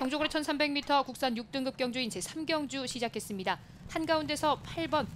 경주거리 1300m 국산 6등급 경주인 제3경주 시작했습니다. 한가운데서 8번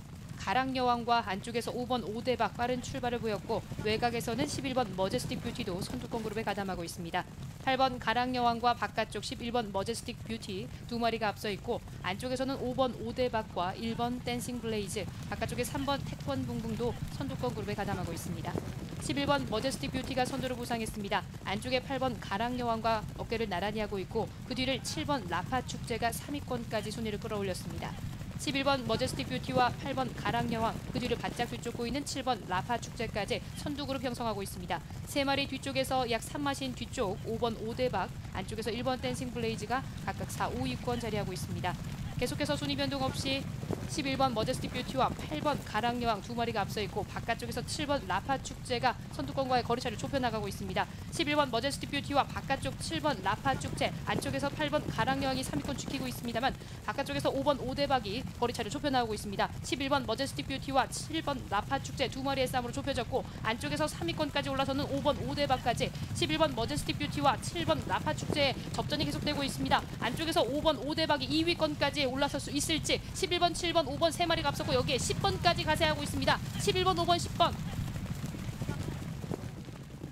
가랑여왕과 안쪽에서 5번 오대박 빠른 출발을 보였고 외곽에서는 11번 머제스틱 뷰티도 선두권 그룹에 가담하고 있습니다. 8번 가랑여왕과 바깥쪽 11번 머제스틱 뷰티 두 마리가 앞서 있고 안쪽에서는 5번 오대박과 1번 댄싱 블레이즈 바깥쪽에 3번 태권 붕붕도 선두권 그룹에 가담하고 있습니다. 11번 머제스틱 뷰티가 선두를 부상했습니다. 안쪽에 8번 가랑여왕과 어깨를 나란히 하고 있고 그 뒤를 7번 라파 축제가 3위권까지 순위를 끌어올렸습니다. 11번 머제스틱 뷰티와 8번 가랑여왕 그 뒤를 바짝 뒤쫓고 있는 7번 라파 축제까지 선두 그룹 형성하고 있습니다. 세 마리 뒤쪽에서 약 3마신 뒤쪽 5번 오대박 안쪽에서 1번 댄싱 블레이즈가 각각 4, 5위권 자리하고 있습니다. 계속해서 순위 변동 없이 11번 머제스틱 뷰티와 8번 가랑여왕 두 마리가 앞서 있고 바깥쪽에서 7번 라파 축제가 선두권과의 거리차를 좁혀 나가고 있습니다. 11번 머제스틱 뷰티와 바깥쪽 7번 라파 축제 안쪽에서 8번 가랑여왕이 3위권 지키고 있습니다만 바깥쪽에서 5번 오대박이 거리차를 좁혀 나가고 있습니다. 11번 머제스틱 뷰티와 7번 라파 축제 두 마리의 싸움으로 좁혀졌고 안쪽에서 3위권까지 올라서는 5번 오대박까지 11번 머제스틱 뷰티와 7번 라파 축제의 접전이 계속되고 있습니다. 안쪽에서 5번 오대박이 2위권까지 올라설 수 있을지 11번, 7번, 5번 세 마리가 앞섰고 여기에 10번까지 가세하고 있습니다. 11번, 5번, 10번.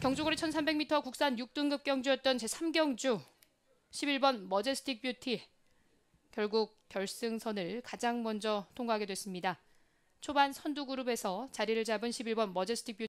경주거리 1300m 국산 6등급 경주였던 제3경주 11번 머제스틱 뷰티 결국 결승선을 가장 먼저 통과하게 됐습니다. 초반 선두 그룹에서 자리를 잡은 11번 머제스틱 뷰티